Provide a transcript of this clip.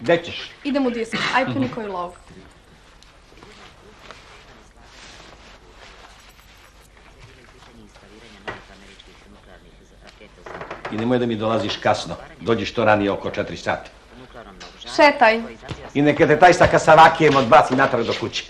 Gde ćeš? Idem u disk. Aj puni mhm. koji log. I nemoj da mi dolaziš kasno. Dođeš to ranije oko četiri sata. Šetaj. I neka te taj sa kasavakijem odbaci natrag do kuće.